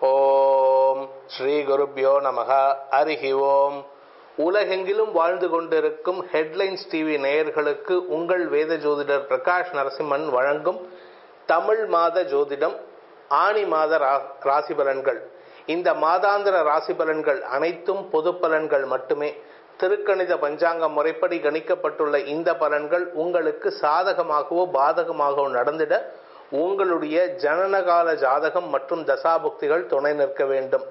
ஓம். ஸ்ரீ குருப்யோ நமக. அரிஹி ஓம். உலகெங்கிலும் வாழ்ந்து கொண்டிருக்கும் ஹெட்லைன்ஸ் டிவி நேயர்களுக்கு உங்கள் வேத ஜோதிடர் பிரகாஷ் நரசிம்மன் வழங்கும் தமிழ் மாத ஜோதிடம் ஆணி மாத ரா- ராசி பலன்கள். இந்த மாதாந்திர ராசி பலன்கள் அனைத்தும் பொது பலன்கள் மட்டுமே. திருக்கணித பஞ்சாங்க முறைப்படி கணிக்கப்பட்டுள்ள இந்த பலன்கள் உங்களுக்கு சாதகமாகவோ பாதகமாகவோ நடந்திட உங்களுடைய ஜனனகால ஜாதகம் மற்றும் தசாபுக்திகள் துணை நிற்க வேண்டும்.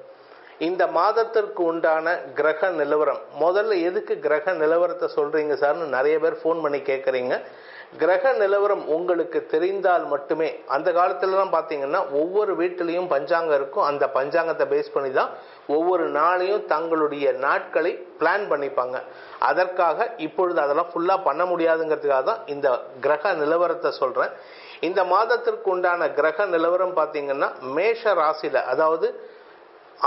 இந்த மாதத்திற்கு உண்டான கிரக நிலவரம். முதல்ல எதுக்கு கிரக நிலவரத்தை சொல்றீங்க சார்னு நிறைய பேர் ஃபோன் பண்ணி கேட்குறீங்க கிரக நிலவரம் உங்களுக்கு தெரிந்தால் மட்டுமே அந்த காலத்துலலாம் பார்த்தீங்கன்னா ஒவ்வொரு வீட்டிலையும் பஞ்சாங்கம் இருக்கும். அந்த பஞ்சாங்கத்தை பேஸ் பண்ணி தான் ஒவ்வொரு நாளையும் தங்களுடைய நாட்களை பிளான் பண்ணிப்பாங்க. அதற்காக இப்பொழுது அதெல்லாம் ஃபுல்லாக பண்ண முடியாதுங்கிறதுக்காக தான் இந்த கிரக நிலவரத்தை சொல்கிறேன் இந்த மாதத்திற்கு உண்டான கிரக நிலவரம் பார்த்தீங்கன்னா மேஷ ராசியில் அதாவது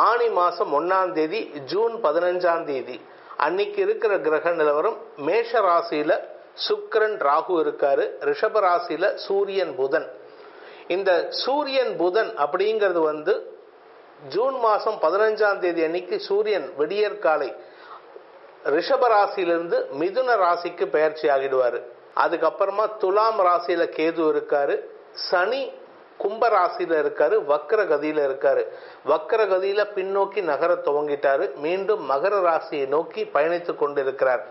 ஆணி மாதம் ஒன்றாம் தேதி ஜூன் பதினஞ்சாம் தேதி அன்னைக்கு இருக்கிற கிரக நிலவரம் மேஷ ராசியில் சுக்கரன் ராகு இருக்காரு ரிஷப ராசியில் சூரியன் புதன். இந்த சூரியன் புதன் அப்படிங்கிறது வந்து ஜூன் மாதம் பதினஞ்சாம் தேதி அன்னைக்கு சூரியன் விடியற்காலை ரிஷப ராசியிலிருந்து மிதுன ராசிக்கு பெயர்ச்சி ஆகிடுவார். அதுக்கப்புறமா துலாம் ராசியில கேது இருக்காரு சனி கும்ப ராசியில இருக்காரு வக்ர கதியில இருக்காரு. வக்ர கதியில பின்னோக்கி நகர துவங்கிட்டாரு. மீண்டும் மகர ராசியை நோக்கி பயணித்து கொண்டிருக்கிறார்.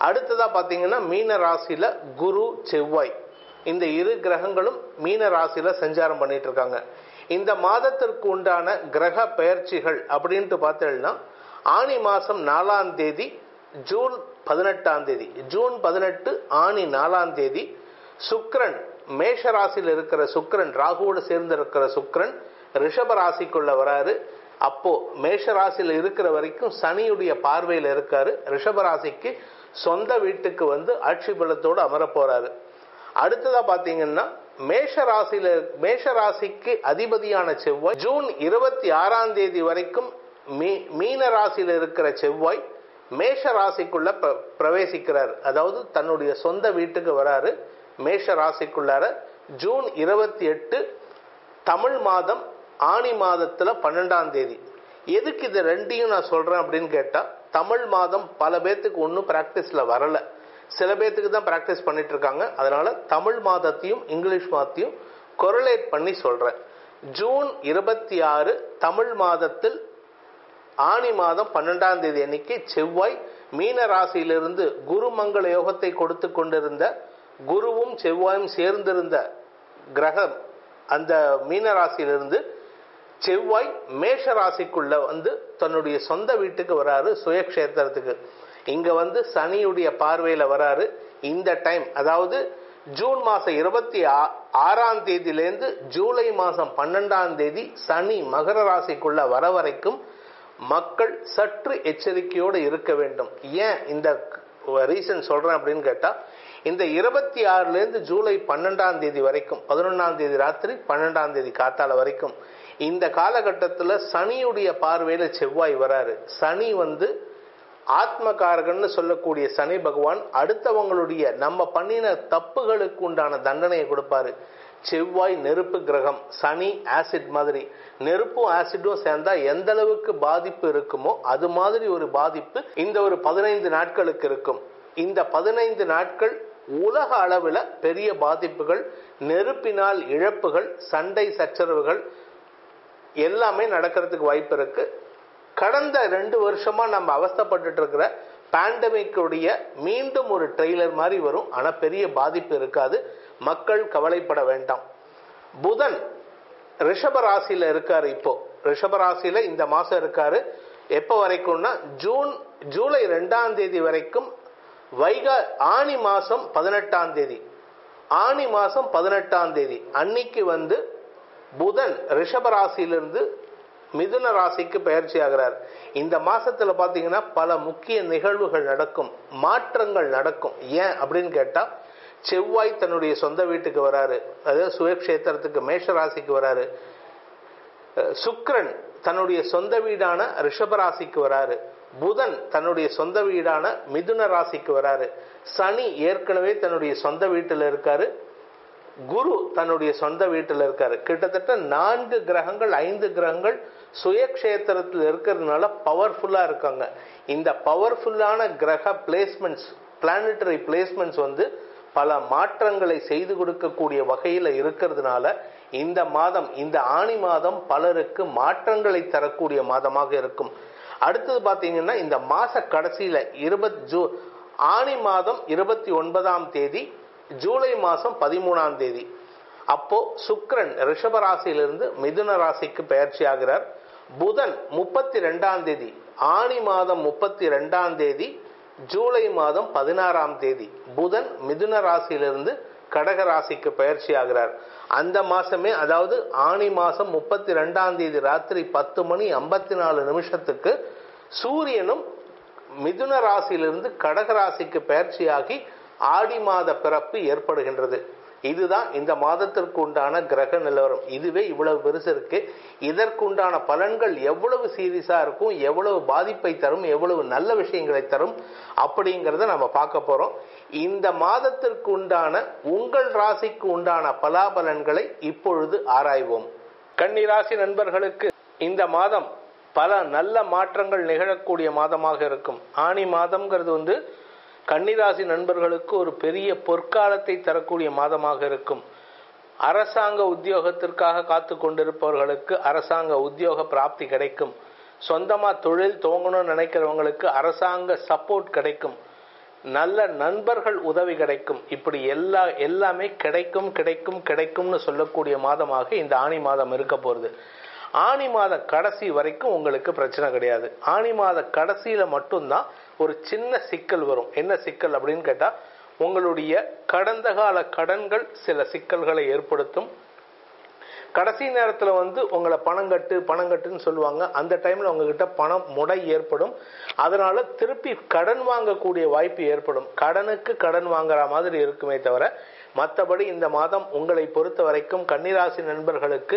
அடுத்ததா பாத்தீங்கன்னா மீன ராசியில குரு செவ்வாய். இந்த இரு கிரகங்களும் மீன ராசியில சஞ்சாரம் பண்ணிட்டு இருக்காங்க. இந்த மாதத்திற்கு உண்டான கிரக பெயர்ச்சிகள் அப்படின்ட்டு பார்த்தேன்னா ஆனி மாசம் நாலாம் தேதி ஜூன் பதினெட்டாம் தேதி. ஜூன் பதினெட்டு ஆனி நாலாம் தேதி சுக்ரன் மேஷ ராசியில் இருக்கிற சுக்ரன் ராகுவோடு சேர்ந்து இருக்கிற சுக்கிரன் ரிஷப ராசிக்குள்ள வராரு. அப்போ மேஷ ராசியில் இருக்கிற வரைக்கும் சனியுடைய பார்வையில் இருக்காரு. ரிஷப ராசிக்கு சொந்த வீட்டுக்கு வந்து ஆட்சி பலத்தோடு அமர போறாரு அடுத்ததா பாத்தீங்கன்னா மேஷ ராசியில மேஷ ராசிக்கு அதிபதியான செவ்வாய் ஜூன் இருபத்தி ஆறாம் தேதி வரைக்கும் மீ- மீன ராசியில் இருக்கிற செவ்வாய் மேஷ ராசிக்குள்ள பிர- பிரவேசிக்கிறார். அதாவது தன்னுடைய சொந்த வீட்டுக்கு வராரு. மேஷ ராசிக்குள்ளார ஜூன் இருபத்தி எட்டு தமிழ் மாதம் ஆனி மாதத்துல பன்னெண்டாம் தேதி. எதுக்கு இது ரெண்டையும் நான் சொல்றேன் அப்படின்னு கேட்டா தமிழ் மாதம் பல பேர்த்துக்கு ஒன்றும் பிராக்டிஸ்ல வரல. சில பேர்த்துக்கு தான் பிராக்டிஸ் பண்ணிட்டு இருக்காங்க அதனால தமிழ் மாதத்தையும் இங்கிலீஷ் மாதத்தையும் கொரலேட் பண்ணி சொல்றேன். ஜூன் இருபத்தி ஆறு தமிழ் மாதத்தில் ஆனி மாதம் பன்னெண்டாம் தேதி அன்னைக்கு செவ்வாய் மீன ராசியிலிருந்து குருமங்கள யோகத்தை கொடுத்து கொண்டிருந்த குருவும் செவ்வாயும் சேர்ந்திருந்த கிரகம் அந்த மீன ராசியிலிருந்து செவ்வாய் மேஷ ராசிக்குள்ள வந்து தன்னுடைய சொந்த வீட்டுக்கு வராரு சுயக்ஷேத்திரத்துக்கு. இங்க வந்து சனியுடைய பார்வையில வராரு. இந்த டைம் அதாவது ஜூன் மாசம் இருபத்தி ஆ- ஆறாம் தேதியிலேருந்து ஜூலை மாசம் பன்னெண்டாம் தேதி சனி மகர ராசிக்குள்ள வர வரைக்கும் மக்கள் சற்று எச்சரிக்கையோடு இருக்க வேண்டும். ஏன் இந்த ரீசன் சொல்கிறேன் அப்படின்னு கேட்டால் இந்த இருபத்தி ஆறுலேருந்து ஜூலை பன்னெண்டாம் தேதி வரைக்கும் பதினொன்றாம் தேதி ராத்திரி பன்னெண்டாம் தேதி காத்தால வரைக்கும் இந்த காலகட்டத்தில் சனியுடைய பார்வையில் செவ்வாய் வராரு. சனி வந்து ஆத்மகாரகன்னு சொல்லக்கூடிய சனி பகவான் அடுத்தவங்களுடைய நம்ம பண்ணின தப்புகளுக்கு உண்டான தண்டனையை கொடுப்பாரு. செவ்வாய் நெருப்பு கிரகம் சனி ஆசிட் மாதிரி. நெருப்பும் ஆசிடும் சேர்ந்தா எந்த அளவுக்கு பாதிப்பு இருக்குமோ அது மாதிரி ஒரு பாதிப்பு இந்த ஒரு பதினைந்து நாட்களுக்கு இருக்கும். இந்த பதினைந்து நாட்கள் உலக அளவில் பெரிய பாதிப்புகள் நெருப்பினால் இழப்புகள் சண்டை சச்சரவுகள் எல்லாமே நடக்கிறதுக்கு வாய்ப்பு இருக்கு. கடந்த ரெண்டு வருஷமா நம்ம அவஸ்தைப்பட்டுட்டு இருக்கிற பேண்டமிக்குடைய மீண்டும் ஒரு ட்ரெய்லர் மாதிரி வரும். ஆனா பெரிய பாதிப்பு இருக்காது. மக்கள் கவலைப்பட வேண்டாம். புதன் ரிஷபராசியில் இருக்கார் இப்போ. ரிஷபராசியில் இந்த மாதம் இருக்கார். எப்போ வரைக்கும்னா ஜூன் ஜூலை ரெண்டாம் தேதி வரைக்கும் வைகா ஆனி மாதம் பதினெட்டாம் தேதி. ஆனி மாதம் பதினெட்டாம் தேதி. அன்னைக்கு வந்து புதன் ரிஷபராசியிலிருந்து மிதுன ராசிக்கு பயிற்சி ஆகிறார் இந்த மாசத்துல பாத்தீங்கன்னா பல முக்கிய நிகழ்வுகள் நடக்கும் மாற்றங்கள் நடக்கும். ஏன் அப்படின்னு கேட்டா செவ்வாய் தன்னுடைய சொந்த வீட்டுக்கு வராரு. அதாவது சுயக்ஷேத்திரத்துக்கு மேஷ ராசிக்கு வராரு சுக்ரன் தன்னுடைய சொந்த வீடான ரிஷப ராசிக்கு வராரு. புதன் தன்னுடைய சொந்த வீடான மிதுன ராசிக்கு வராரு. சனி ஏற்கனவே தன்னுடைய சொந்த வீட்டில் இருக்காரு. குரு தன்னுடைய சொந்த வீட்டில் இருக்காரு. கிட்டத்தட்ட நான்கு கிரகங்கள் ஐந்து கிரகங்கள் சுயக்ஷேத்திரத்தில் இருக்கிறதுனால பவர்ஃபுல்லா இருக்காங்க. இந்த பவர்ஃபுல்லான கிரக பிளேஸ்மெண்ட்ஸ் பிளானட்டரி பிளேஸ்மெண்ட்ஸ் வந்து பல மாற்றங்களை செய்து கொடுக்கக்கூடிய வகையில் இருக்கிறதுனால இந்த மாதம் இந்த ஆணி மாதம் பலருக்கு மாற்றங்களை தரக்கூடிய மாதமாக இருக்கும். அடுத்தது பார்த்தீங்கன்னா இந்த மாத கடைசியில் இருபத் ஜூ ஆணி மாதம் இருபத்தி ஒன்பதாம் தேதி ஜூலை மாதம் பதிமூணாம் தேதி. அப்போ சுக்ரன் ரிஷபராசியிலிருந்து மிதுன ராசிக்கு பயிற்சி ஆகிறார் புதன் முப்பத்தி ரெண்டாம் தேதி ஆணி மாதம் முப்பத்தி ரெண்டாம் தேதி ஜூலை மாதம் பதினாறாம் தேதி புதன் மிதுன ராசியிலிருந்து கடக ராசிக்கு பயிற்சி ஆகிறார். அந்த மாசமே அதாவது ஆணி மாசம் முப்பத்தி ரெண்டாம் தேதி ராத்திரி பத்து மணி ஐம்பத்தி நாலு நிமிஷத்துக்கு சூரியனும் மிதுன ராசியிலிருந்து கடக ராசிக்கு பயிற்சியாகி ஆடி மாத பிறப்பு ஏற்படுகின்றது. இதுதான் இந்த மாதத்திற்கு உண்டான கிரக நிலவரம். இதுவே இவ்வளவு பெருசு இருக்கு. இதற்குண்டான பலன்கள் எவ்வளவு சீரியஸா இருக்கும் எவ்வளவு பாதிப்பை தரும் எவ்வளவு நல்ல விஷயங்களை தரும் அப்படிங்கிறத நம்ம பார்க்க போறோம். இந்த மாதத்திற்கு உண்டான உங்கள் ராசிக்கு உண்டான பலாபலன்களை இப்பொழுது ஆராய்வோம். கன்னிராசி நண்பர்களுக்கு இந்த மாதம் பல நல்ல மாற்றங்கள் நிகழக்கூடிய மாதமாக இருக்கும். ஆணி மாதம்ங்கிறது வந்து கன்னிராசி நண்பர்களுக்கு ஒரு பெரிய பொற்காலத்தை தரக்கூடிய மாதமாக இருக்கும். அரசாங்க உத்தியோகத்திற்காக காத்து கொண்டிருப்பவர்களுக்கு அரசாங்க உத்தியோக பிராப்தி கிடைக்கும். சொந்தமாக தொழில் துவங்கணும்னு நினைக்கிறவங்களுக்கு அரசாங்க சப்போர்ட் கிடைக்கும். நல்ல நண்பர்கள் உதவி கிடைக்கும். இப்படி எல்லா எல்லாமே கிடைக்கும் கிடைக்கும் கிடைக்கும்னு சொல்லக்கூடிய மாதமாக இந்த ஆணி மாதம் இருக்க போகிறது ஆணி மாத கடைசி வரைக்கும் உங்களுக்கு பிரச்சனை கிடையாது. ஆணி மாத கடைசியில் மட்டும்தான் ஒரு சின்ன சிக்கல் வரும். என்ன சிக்கல் அப்படின்னு கேட்டால் உங்களுடைய கடந்த கால கடன்கள் சில சிக்கல்களை ஏற்படுத்தும். கடைசி நேரத்தில் வந்து உங்களை பணம் கட்டு பணம் கட்டுன்னு சொல்லுவாங்க. அந்த டைமில் உங்ககிட்ட பணம் முடை ஏற்படும். அதனால திருப்பி கடன் வாங்கக்கூடிய வாய்ப்பு ஏற்படும். கடனுக்கு கடன் வாங்குற மாதிரி இருக்குமே தவிர மற்றபடி இந்த மாதம் உங்களை பொறுத்த வரைக்கும் கன்னிராசி நண்பர்களுக்கு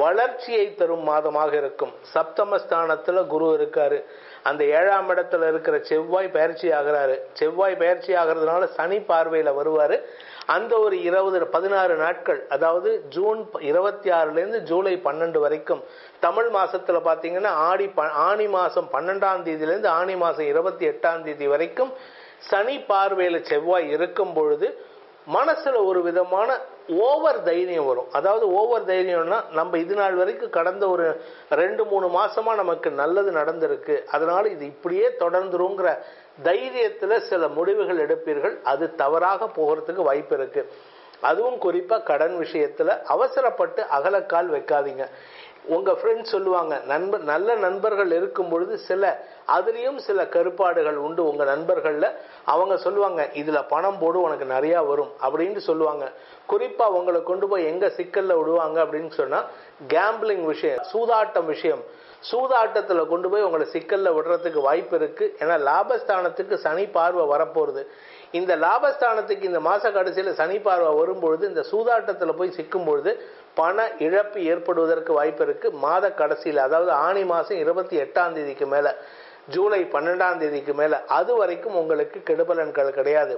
வளர்ச்சியை தரும் மாதமாக இருக்கும். சப்தமஸ்தானத்துல குரு இருக்காரு. அந்த ஏழாம் இடத்துல இருக்கிற செவ்வாய் பயிற்சி ஆகிறாரு. செவ்வாய் பயிற்சி ஆகிறதுனால சனி பார்வையில் வருவார். அந்த ஒரு இருபது பதினாறு நாட்கள் அதாவது ஜூன் இருபத்தி ஆறுலேருந்து ஜூலை பன்னெண்டு வரைக்கும் தமிழ் மாசத்துல பார்த்தீங்கன்னா ஆடி ஆணி மாதம் பன்னெண்டாம் தேதியிலேருந்து ஆணி மாதம் இருபத்தி எட்டாம் தேதி வரைக்கும் சனி பார்வையில் செவ்வாய் இருக்கும் பொழுது மனசுல ஒரு விதமான ஓவர் தைரியம் வரும். அதாவது ஓவர் தைரியம்னா நம்ம இது நாள் வரைக்கும் கடந்த ஒரு ரெண்டு மூணு மாசமா நமக்கு நல்லது நடந்திருக்கு. அதனால இது இப்படியே தொடர்ந்துருங்கிற தைரியத்துல சில முடிவுகள் எடுப்பீர்கள். அது தவறாக போகிறதுக்கு வாய்ப்பு இருக்கு. அதுவும் குறிப்பாக கடன் விஷயத்தில் அவசரப்பட்டு அகலக்கால் வைக்காதீங்க. உங்கள் ஃப்ரெண்ட்ஸ் சொல்லுவாங்க நண்பர் நல்ல நண்பர்கள் இருக்கும் பொழுது சில அதுலேயும் சில கருப்பாடுகள் உண்டு உங்கள் நண்பர்களில். அவங்க சொல்லுவாங்க இதில் பணம் போடு உனக்கு நிறையா வரும். அப்படின்ட்டு சொல்லுவாங்க. குறிப்பாக உங்களை கொண்டு போய் எங்கே சிக்கலில் விடுவாங்க அப்படின்னு சொன்னால் கேம்பிளிங் விஷயம் சூதாட்டம் விஷயம். சூதாட்டத்தில் கொண்டு போய் உங்களை சிக்கலில் விடுறதுக்கு வாய்ப்பு இருக்குது ஏன்னா லாபஸ்தானத்துக்கு சனி பார்வை வரப்போகிறது இந்த லாபஸ்தானத்துக்கு இந்த மாத கடைசியில் சனி பார்வை வரும்பொழுது இந்த சூதாட்டத்தில் போய் சிக்கும் பொழுது பண இழப்பு ஏற்படுவதற்கு வாய்ப்பு இருக்கு. மாத கடைசியில் அதாவது ஆணி மாதம் இருபத்தி எட்டாம் தேதிக்கு மேல ஜூலை பன்னெண்டாம் தேதிக்கு மேல அது வரைக்கும் உங்களுக்கு கெடுபலன்கள் கிடையாது.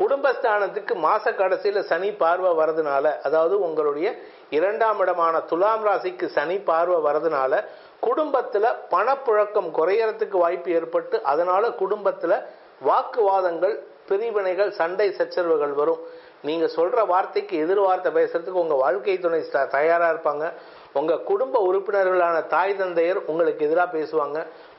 குடும்பஸ்தானத்துக்கு மாச கடைசியில சனி பார்வை வரதுனால அதாவது உங்களுடைய இரண்டாம் இடமான துலாம் ராசிக்கு சனி பார்வை வரதுனால குடும்பத்துல பணப்புழக்கம் குறையறதுக்கு வாய்ப்பு ஏற்பட்டு அதனால குடும்பத்துல வாக்குவாதங்கள் பிரிவினைகள் சண்டை சச்சரவுகள் வரும். நீங்கள் சொல்கிற வார்த்தைக்கு எதிர் வார்த்தை பேசுறதுக்கு உங்கள் வாழ்க்கை துணை தயாராக இருப்பாங்க. உங்கள் குடும்ப உறுப்பினர்களான தாய் தந்தையர் உங்களுக்கு எதிராக பேசுவாங்க.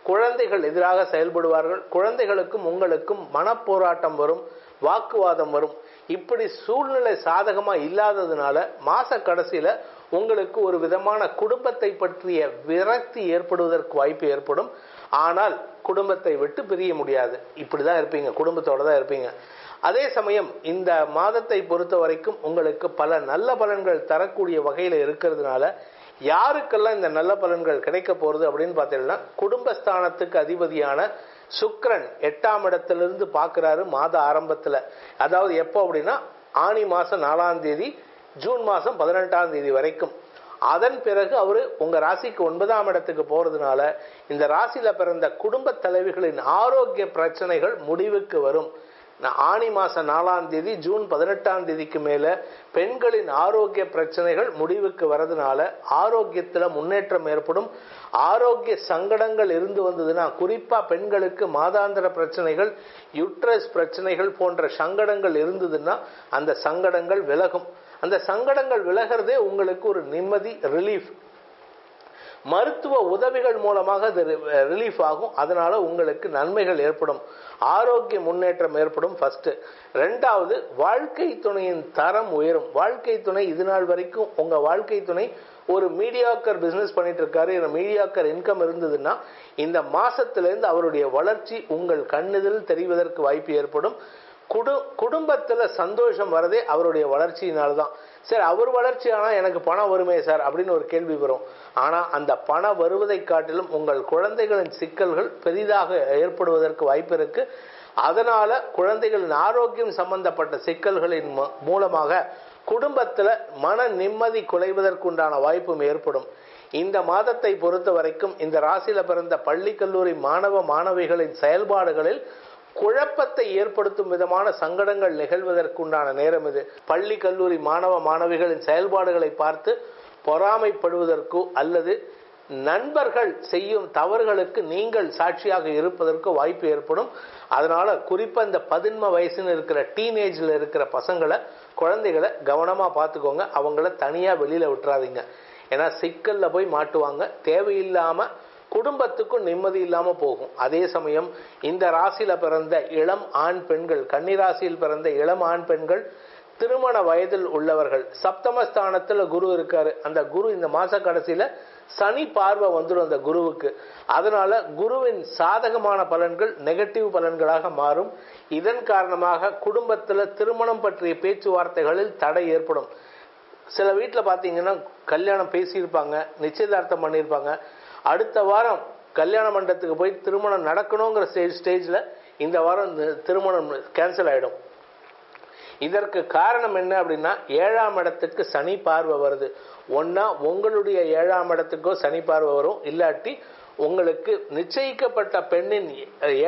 குழந்தைகள் எதிராக செயல்படுவார்கள். குழந்தைகளுக்கும் உங்களுக்கும் மனப்போராட்டம் வரும். வாக்குவாதம் வரும். இப்படி சூழ்நிலை சாதகமாக இல்லாததுனால மாத கடைசியில் உங்களுக்கு ஒரு விதமான குடும்பத்தை பற்றிய விரக்தி ஏற்படுவதற்கு வாய்ப்பு ஏற்படும். ஆனால் குடும்பத்தை விட்டு பிரிய முடியாது. இப்படி தான் இருப்பீங்க. குடும்பத்தோடு தான் இருப்பீங்க. அதே சமயம் இந்த மாதத்தை பொறுத்த வரைக்கும் உங்களுக்கு பல நல்ல பலன்கள் தரக்கூடிய வகையில் இருக்கிறதுனால யாருக்கெல்லாம் இந்த நல்ல பலன்கள் கிடைக்க போகிறது அப்படின்னு பார்த்தீங்கன்னா குடும்பஸ்தானத்துக்கு அதிபதியான சுக்ரன் எட்டாம் இடத்திலிருந்து பார்க்குறாரு மாத ஆரம்பத்தில். அதாவது எப்போ அப்படின்னா ஆணி மாதம் நாலாம் தேதி ஜூன் மாதம் பதினெட்டாம் தேதி வரைக்கும். அதன் பிறகு அவர் உங்கள் ராசிக்கு ஒன்பதாம் இடத்துக்கு போகிறதுனால இந்த ராசியில் பிறந்த குடும்ப தலைவிகளின் ஆரோக்கிய பிரச்சனைகள் முடிவுக்கு வரும். ஆணி ஆனி நாலாம் தேதி ஜூன் பதினெட்டாம் தேதிக்கு மேலே பெண்களின் ஆரோக்கிய பிரச்சனைகள் முடிவுக்கு வரதுனால ஆரோக்கியத்தில் முன்னேற்றம் ஏற்படும். ஆரோக்கிய சங்கடங்கள் இருந்து வந்ததுன்னா குறிப்பாக பெண்களுக்கு மாதாந்திர பிரச்சனைகள் யுட்ரஸ் பிரச்சனைகள் போன்ற சங்கடங்கள் இருந்ததுன்னா அந்த சங்கடங்கள் விலகும். அந்த சங்கடங்கள் விலகிறதே உங்களுக்கு ஒரு நிம்மதி ரிலீஃப் மருத்துவ உதவிகள் மூலமாக அது ரிலீஃப் ஆகும். அதனால உங்களுக்கு நன்மைகள் ஏற்படும். ஆரோக்கிய முன்னேற்றம் ஏற்படும் ஃபர்ஸ்ட் ரெண்டாவது வாழ்க்கை துணையின் தரம் உயரும். வாழ்க்கை துணை இது நாள் வரைக்கும் உங்க வாழ்க்கை துணை ஒரு மீடியாக்கர் பிசினஸ் பண்ணிட்டு இருக்காரு மீடியாக்கர் இன்கம் இருந்ததுன்னா இந்த மாசத்திலிருந்து அவருடைய வளர்ச்சி உங்கள் கண்ணுதில் தெரிவதற்கு வாய்ப்பு ஏற்படும். குடு குடும்பத்தில் சந்தோஷம் வரதே அவருடைய வளர்ச்சியினால்தான். சார் அவர் வளர்ச்சி ஆனால் எனக்கு பணம் வருமே சார் அப்படின்னு ஒரு கேள்வி வரும். ஆனால் அந்த பணம் வருவதை காட்டிலும் உங்கள் குழந்தைகளின் சிக்கல்கள் பெரிதாக ஏற்படுவதற்கு வாய்ப்பு இருக்கு. அதனால குழந்தைகளின் ஆரோக்கியம் சம்பந்தப்பட்ட சிக்கல்களின் மூ- மூலமாக குடும்பத்தில் மன நிம்மதி குலைவதற்குண்டான வாய்ப்பும் ஏற்படும். இந்த மாதத்தை பொறுத்த வரைக்கும் இந்த ராசியில் பிறந்த பள்ளி கல்லூரி மாணவ மாணவிகளின் செயல்பாடுகளில் குழப்பத்தை ஏற்படுத்தும் விதமான சங்கடங்கள் நிகழ்வதற்குண்டான நேரம் இது. பள்ளி கல்லூரி மாணவ மாணவிகளின் செயல்பாடுகளை பார்த்து பொறாமைப்படுவதற்கோ அல்லது நண்பர்கள் செய்யும் தவறுகளுக்கு நீங்கள் சாட்சியாக இருப்பதற்கு வாய்ப்பு ஏற்படும். அதனால குறிப்பாக இந்த பதின்ம வயசுன்னு இருக்கிற டீனேஜில் இருக்கிற பசங்களை குழந்தைகளை கவனமாக பார்த்துக்கோங்க. அவங்கள தனியாக வெளியில் விட்டுறாதீங்க. ஏன்னா சிக்கலில் போய் மாட்டுவாங்க. தேவையில்லாமல் குடும்பத்துக்கும் நிம்மதி இல்லாம போகும். அதே சமயம் இந்த ராசியில பிறந்த இளம் ஆண் பெண்கள் கன்னிராசியில் பிறந்த இளம் ஆண் பெண்கள் திருமண வயதில் உள்ளவர்கள் சப்தமஸ்தானத்துல குரு இருக்காரு. அந்த குரு இந்த மாச கடைசியில சனி பார்வை வந்துடும் அந்த குருவுக்கு. அதனால குருவின் சாதகமான பலன்கள் நெகட்டிவ் பலன்களாக மாறும். இதன் காரணமாக குடும்பத்துல திருமணம் பற்றிய பேச்சுவார்த்தைகளில் தடை ஏற்படும். சில வீட்டில் பார்த்தீங்கன்னா கல்யாணம் பேசியிருப்பாங்க நிச்சயதார்த்தம் பண்ணியிருப்பாங்க. அடுத்த வாரம் கல்யாண மண்டபத்துக்கு போய் திருமணம் நடக்கணுங்கிற ஸ்டேஜ் ஸ்டேஜில் இந்த வாரம் திருமணம் கேன்சல் ஆகிடும் இதற்கு காரணம் என்ன அப்படின்னா ஏழாம் இடத்துக்கு சனி பார்வை வருது. ஒன்னா உங்களுடைய ஏழாம் இடத்துக்கோ சனி பார்வை வரும். இல்லாட்டி உங்களுக்கு நிச்சயிக்கப்பட்ட பெண்ணின்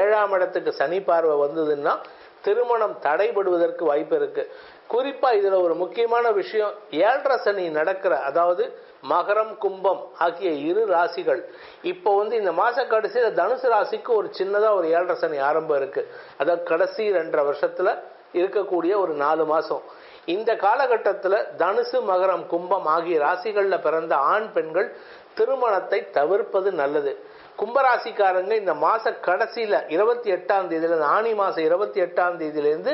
ஏழாம் இடத்துக்கு சனி பார்வை வந்ததுன்னா திருமணம் தடைபடுவதற்கு வாய்ப்பு இருக்கு. குறிப்பா இதுல ஒரு முக்கியமான விஷயம் ஏழரை சனி நடக்கிற அதாவது மகரம் கும்பம் ஆகிய இரு ராசிகள். இப்போ வந்து இந்த மாச கடைசியில் தனுசு ராசிக்கு ஒரு சின்னதாக ஒரு ஏழரை சனி ஆரம்பம் இருக்கு. அதாவது கடைசி ரெண்டரை வருஷத்துல இருக்கக்கூடிய ஒரு நாலு மாசம். இந்த காலகட்டத்தில் தனுசு மகரம் கும்பம் ஆகிய ராசிகளில் பிறந்த ஆண் பெண்கள் திருமணத்தை தவிர்ப்பது நல்லது. கும்பராசிக்காரங்க இந்த மாச கடைசியில இருபத்தி எட்டாம் தேதியில ஆணி மாசம் இருபத்தி எட்டாம் தேதியிலிருந்து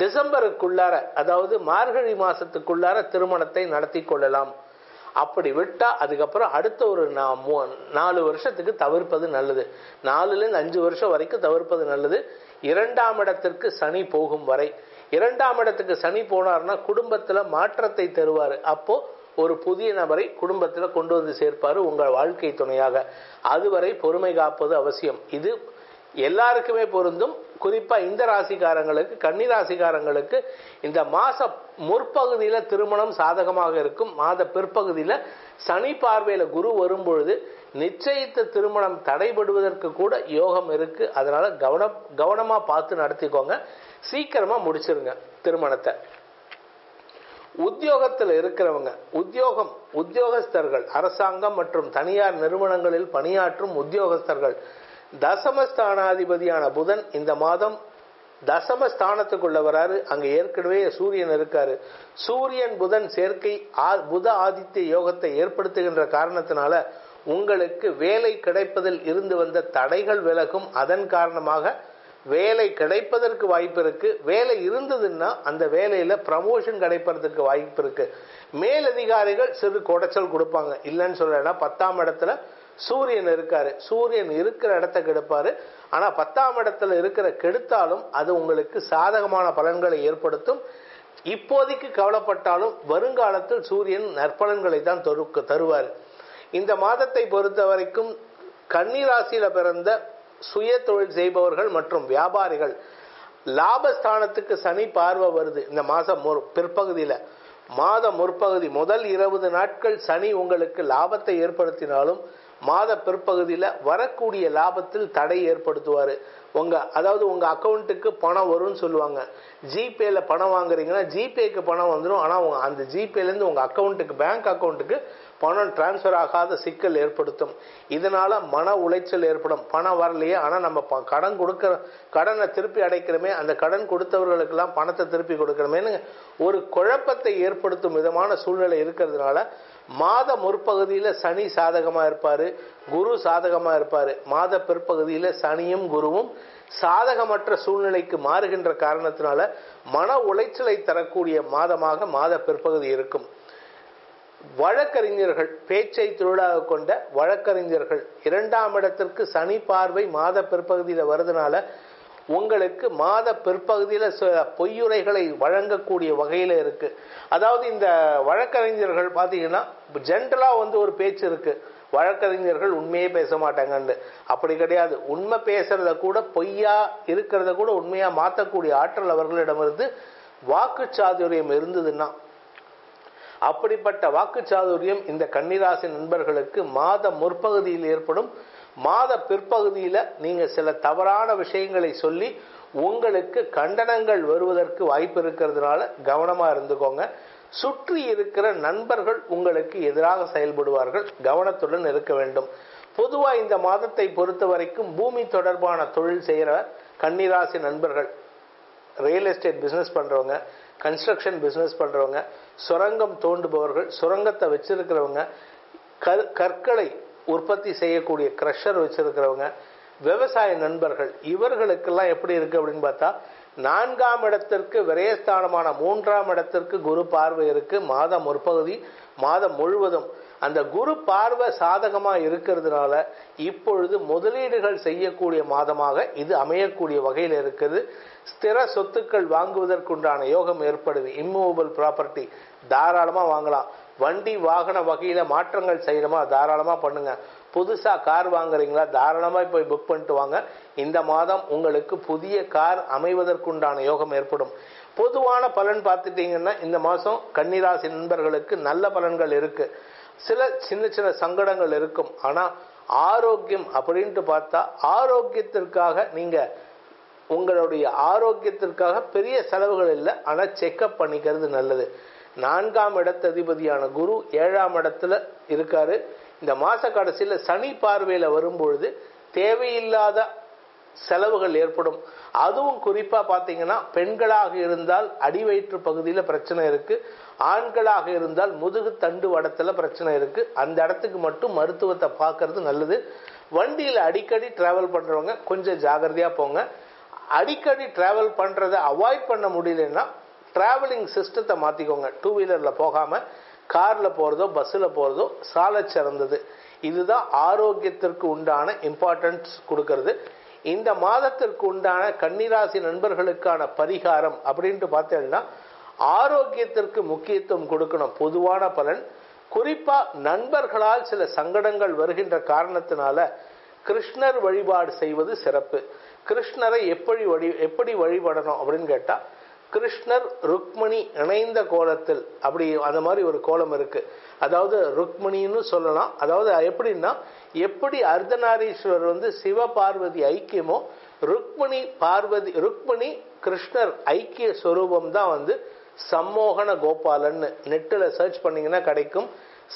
டிசம்பருக்குள்ளார அதாவது மார்கழி மாசத்துக்குள்ளார திருமணத்தை நடத்தி கொள்ளலாம். அப்படி விட்டால் அதுக்கப்புறம் அடுத்த ஒரு நா- மூ- நாலு வருஷத்துக்கு தவிர்ப்பது நல்லது. நாலுலேருந்து அஞ்சு வருஷம் வரைக்கும் தவிர்ப்பது நல்லது. இரண்டாம் இடத்திற்கு சனி போகும் வரை. இரண்டாம் இடத்துக்கு சனி போனார்னா குடும்பத்தில் மாற்றத்தை தருவார். அப்போ ஒரு புதிய நபரை குடும்பத்தில் கொண்டு வந்து சேர்ப்பார் உங்கள் வாழ்க்கை துணையாக. அதுவரை பொறுமை காப்பது அவசியம். இது எல்லாருக்குமே பொருந்தும். குறிப்பா இந்த ராசிக்காரங்களுக்கு கன்னி ராசிக்காரங்களுக்கு இந்த மாச முற்பகுதியில திருமணம் சாதகமாக இருக்கும். மாத பிற்பகுதியில சனி பார்வையில குரு வரும்பொழுது நிச்சயித்த திருமணம் தடைபடுவதற்கு கூட யோகம் இருக்கு. அதனால கவனம் கவனமா பார்த்து நடத்திக்கோங்க. சீக்கிரமா முடிச்சிருங்க திருமணத்தை. உத்தியோகத்தில் இருக்கிறவங்க உத்தியோகம் உத்தியோகஸ்தர்கள் அரசாங்கம் மற்றும் தனியார் நிறுவனங்களில் பணியாற்றும் உத்தியோகஸ்தர்கள் தசமஸ்தானாதிபதியான புதன் இந்த மாதம் தசமஸ்தானத்துக்குள்ள வராரு. அங்க ஏற்கனவே சூரியன் இருக்காரு. சூரியன் புதன் சேர்க்கை ஆ- புத ஆதித்ய யோகத்தை ஏற்படுத்துகின்ற காரணத்தினால உங்களுக்கு வேலை கிடைப்பதில் இருந்து வந்த தடைகள் விலகும். அதன் காரணமாக வேலை கிடைப்பதற்கு வாய்ப்பு இருக்கு. வேலை இருந்ததுன்னா அந்த வேலையில ப்ரமோஷன் கிடைப்பதற்கு வாய்ப்பு இருக்கு. மேலதிகாரிகள் சிறு குடைச்சல் கொடுப்பாங்க. இல்லைன்னு சொல்லலைன்னா பத்தாம் இடத்துல சூரியன் இருக்காரு. சூரியன் இருக்கிற இடத்த கெடுப்பாரு. ஆனா பத்தாம் இடத்துல இருக்கிற கெடுத்தாலும் அது உங்களுக்கு சாதகமான பலன்களை ஏற்படுத்தும். இப்போதைக்கு கவலைப்பட்டாலும் வருங்காலத்தில் சூரியன் நற்பலன்களை தான் தரு- தருவார். இந்த மாதத்தை பொறுத்த வரைக்கும் கன்னிராசியில பிறந்த சுய தொழில் செய்பவர்கள் மற்றும் வியாபாரிகள் லாபஸ்தானத்துக்கு சனி பார்வை வருது. இந்த மாதம் ஒரு பிற்பகுதியில. மாத முற்பகுதி முதல் இருபது நாட்கள் சனி உங்களுக்கு லாபத்தை ஏற்படுத்தினாலும் மாத பிற்பகுதியில் வரக்கூடிய லாபத்தில் தடை ஏற்படுத்துவார். உங்கள் அதாவது உங்கள் அக்கௌண்ட்டுக்கு பணம் வரும்னு சொல்லுவாங்க. ஜிபேயில் பணம் வாங்குறீங்கன்னா ஜிபேக்கு பணம் வந்துடும் ஆனால் அந்த ஜிபேலேருந்து உங்கள் அக்கௌண்ட்டுக்கு பேங்க் அக்கௌண்ட்டுக்கு பணம் டிரான்ஸ்ஃபர் ஆகாத சிக்கல் ஏற்படுத்தும். இதனால மன உளைச்சல் ஏற்படும். பணம் வரலையே ஆனால் நம்ம ப- கடன் கொடுக்குற கடனை திருப்பி அடைக்கிறோமே அந்த கடன் கொடுத்தவர்களுக்கெல்லாம் பணத்தை திருப்பி கொடுக்கணுமேனு ஒரு குழப்பத்தை ஏற்படுத்தும் விதமான சூழ்நிலை இருக்கிறதுனால மாத முற்பகுதியில் சனி சாதகமாக இருப்பார் குரு சாதகமாக இருப்பார். மாத பிற்பகுதியில் சனியும் குருவும் சாதகமற்ற சூழ்நிலைக்கு மாறுகின்ற காரணத்தினால மன உளைச்சலை தரக்கூடிய மாதமாக மாத பிற்பகுதி இருக்கும். வழக்கறிஞர்கள் பேச்சை தொழிலாக கொண்ட வழக்கறிஞர்கள் இரண்டாம் இடத்திற்கு சனி பார்வை மாத பிற்பகுதியில் வருதுனால உங்களுக்கு மாத பிற்பகுதியில் ச- பொய்யுரைகளை வழங்கக்கூடிய வகையில் இருக்கு. அதாவது இந்த வழக்கறிஞர்கள் பார்த்தீங்கன்னா ஜென்ரலாக வந்து ஒரு பேச்சு இருக்கு. வழக்கறிஞர்கள் உண்மையே பேச மாட்டாங்கன்னு. அப்படி கிடையாது. உண்மை பேசுறத கூட பொய்யா இருக்கிறத கூட உண்மையாக மாற்றக்கூடிய ஆற்றல் அவர்களிடமிருந்து வாக்குச்சாதுரியம் இருந்ததுன்னா அப்படிப்பட்ட வாக்கு சாதுரியம் இந்த கன்னிராசி நண்பர்களுக்கு மாத முற்பகுதியில் ஏற்படும். மாத பிற்பகுதியில் நீங்கள் சில தவறான விஷயங்களை சொல்லி உங்களுக்கு கண்டனங்கள் வருவதற்கு வாய்ப்பு இருக்கிறதுனால கவனமாக இருந்துக்கோங்க. சுற்றி இருக்கிற நண்பர்கள் உங்களுக்கு எதிராக செயல்படுவார்கள். கவனத்துடன் இருக்க வேண்டும். பொதுவாக இந்த மாதத்தை பொறுத்த வரைக்கும் பூமி தொடர்பான தொழில் செய்கிற கன்னிராசி நண்பர்கள் ரியல் எஸ்டேட் பிஸ்னஸ் பண்ணுறவங்க கன்ஸ்ட்ரக்ஷன் பிஸ்னஸ் பண்ணுறவங்க சுரங்கம் தோண்டுபவர்கள் சுரங்கத்தை வச்சிருக்கிறவங்க கற் கற்களை உற்பத்தி செய்யக்கூடிய க்ரஷர் வச்சிருக்கிறவங்க விவசாய நண்பர்கள் இவர்களுக்கெல்லாம் எப்படி இருக்குது அப்படின்னு பார்த்தா நான்காம் இடத்திற்கு விரயஸ்தானமான மூன்றாம் இடத்திற்கு குரு பார்வை இருக்குது மாதம் முற்பகுதி மாதம் முழுவதும். அந்த குரு பார்வை சாதகமாக இருக்கிறதுனால இப்பொழுது முதலீடுகள் செய்யக்கூடிய மாதமாக இது அமையக்கூடிய வகையில் இருக்குது. ஸ்திர சொத்துக்கள் வாங்குவதற்குண்டான யோகம் ஏற்படுது. இம்மூவபிள் ப்ராப்பர்ட்டி தாராளமாக வாங்கலாம். வண்டி வாகன வகையில் மாற்றங்கள் செய்கிறமா தாராளமாக பண்ணுங்கள் புதுசாக கார் வாங்குறீங்களா? தாராளமாக போய் புக் பண்ணிட்டு வாங்க. இந்த மாதம் உங்களுக்கு புதிய கார் அமைவதற்குண்டான யோகம் ஏற்படும். பொதுவான பலன் பார்த்துட்டீங்கன்னா இந்த மாதம் கன்னிராசி நண்பர்களுக்கு நல்ல பலன்கள் இருக்குது சில சின்ன சின்ன சங்கடங்கள் இருக்கும். ஆனால் ஆரோக்கியம் அப்படின்ட்டு பார்த்தா ஆரோக்கியத்திற்காக நீங்கள் உங்களுடைய ஆரோக்கியத்திற்காக பெரிய செலவுகள் இல்லை. ஆனால் செக்கப் பண்ணிக்கிறது நல்லது. நான்காம் இடத்ததிபதியான குரு ஏழாம் இடத்துல இருக்காரு. இந்த மாத கடைசியில் சனி பார்வையில் வரும்பொழுது தேவையில்லாத செலவுகள் ஏற்படும். அதுவும் குறிப்பாக பார்த்தீங்கன்னா பெண்களாக இருந்தால் அடிவயிற்று பகுதியில் பிரச்சனை இருக்குது ஆண்களாக இருந்தால் முதுகு தண்டு வடத்தில் பிரச்சனை இருக்குது அந்த இடத்துக்கு மட்டும் மருத்துவத்தை பார்க்கறது நல்லது. வண்டியில் அடிக்கடி ட்ராவல் பண்ணுறவங்க கொஞ்சம் ஜாகிரதையாக போங்க. அடிக்கடி ட்ராவல் பண்ணுறதை அவாய்ட் பண்ண முடியலன்னா ட்ராவலிங் சிஸ்டத்தை மாற்றிக்கோங்க டூ வீலரில் போகாமல் காரில் போகிறதோ பஸ்ஸில் போகிறதோ சாலை சிறந்தது. இதுதான் ஆரோக்கியத்திற்கு உண்டான இம்பார்ட்டன்ஸ் கொடுக்கறது. இந்த மாதத்திற்கு உண்டான கன்னிராசி நண்பர்களுக்கான பரிகாரம் அப்படின்ட்டு பார்த்தீங்கன்னா ஆரோக்கியத்திற்கு முக்கியத்துவம் கொடுக்கணும். பொதுவான பலன். குறிப்பாக நண்பர்களால் சில சங்கடங்கள் வருகின்ற காரணத்தினால கிருஷ்ணர் வழிபாடு செய்வது சிறப்பு. கிருஷ்ணரை எப்படி வழி எப்படி வழிபடணும் அப்படின்னு கேட்டால் கிருஷ்ணர் ருக்மணி இணைந்த கோலத்தில் அப்படி அந்த மாதிரி ஒரு கோலம் இருக்கு. அதாவது ருக்மணின்னு சொல்லலாம். அதாவது எப்படின்னா எப்படி அர்த்தநாரீஸ்வரர் வந்து சிவபார்வதி ஐக்கியமோ ருக்மணி பார்வதி ருக்மணி கிருஷ்ணர் ஐக்கிய ஸ்வரூபம் தான் வந்து சம்மோகன கோபாலன்னு. நெட்டில் சர்ச் பண்ணீங்கன்னா கிடைக்கும்.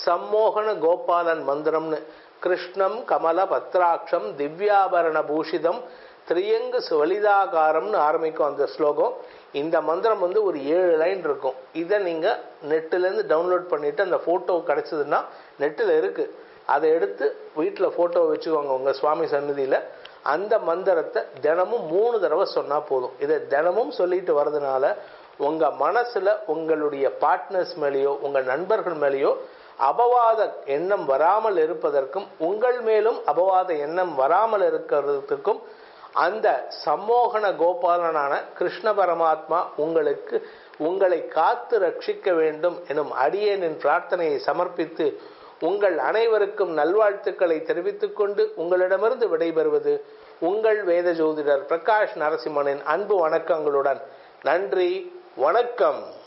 சம்மோகன கோபாலன் மந்திரம்னு. கிருஷ்ணம் கமல பத்ராட்சம் திவ்யாபரண பூஷிதம் திரியங்கு வலிதாகாரம்னு ஆரம்பிக்கும் அந்த ஸ்லோகம். இந்த மந்திரம் வந்து ஒரு ஏழு லைன் இருக்கும். இதை நீங்கள் நெட்டிலேருந்து டவுன்லோட் பண்ணிவிட்டு அந்த ஃபோட்டோ கிடச்சிதுன்னா நெட்டில் இருக்குது அதை எடுத்து வீட்டில் ஃபோட்டோ வச்சுக்கோங்க உங்கள் சுவாமி சன்னதியில் அந்த மந்திரத்தை தினமும் மூணு தடவை சொன்னால் போதும். இதை தினமும் சொல்லிட்டு வர்றதுனால உங்கள் மனசில் உங்களுடைய பார்ட்னர்ஸ் மேலேயோ உங்கள் நண்பர்கள் மேலேயோ அபவாத எண்ணம் வராமல் இருப்பதற்கும் உங்கள் மேலும் அபவாத எண்ணம் வராமல் இருக்கிறதுக்கும் அந்த சம்மோகன கோபாலனான கிருஷ்ண பரமாத்மா உங்களுக்கு உங்களை காத்து ரட்சிக்க வேண்டும் எனும் அடியேனின் பிரார்த்தனையை சமர்ப்பித்து உங்கள் அனைவருக்கும் நல்வாழ்த்துக்களை தெரிவித்துக் கொண்டு உங்களிடமிருந்து விடைபெறுவது உங்கள் வேத ஜோதிடர் பிரகாஷ் நரசிம்மனின் அன்பு வணக்கங்களுடன். நன்றி வணக்கம்.